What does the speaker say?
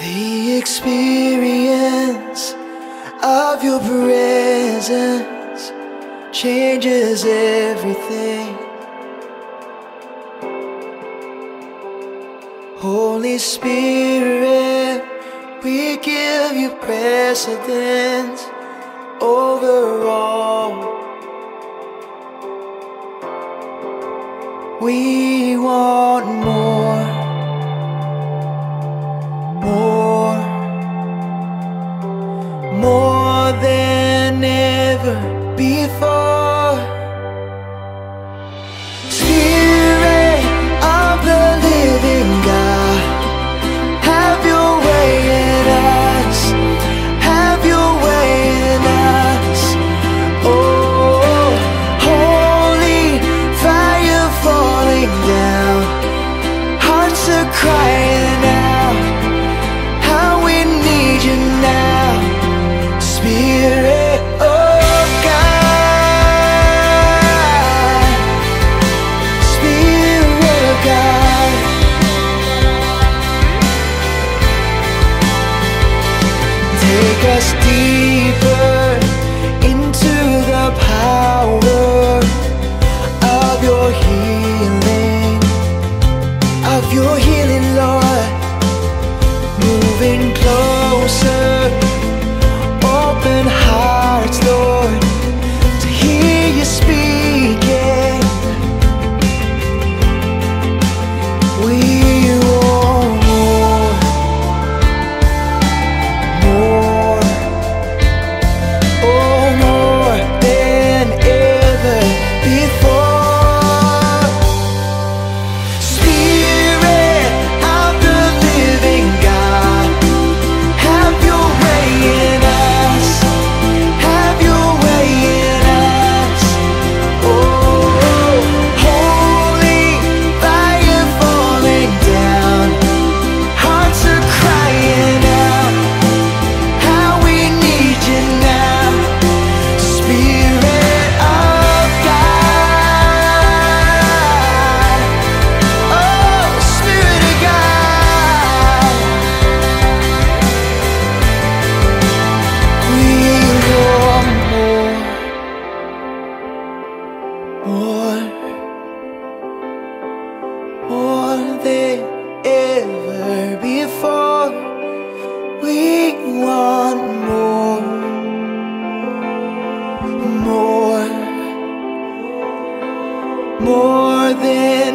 The experience of your presence changes everything. Holy Spirit, we give you precedence over all. We want more. Than ever before. Spirit of the living God, have your way in us, have your way in us. Oh, holy fire falling down, hearts are crying trustee more than ever before. We want more, more, more than.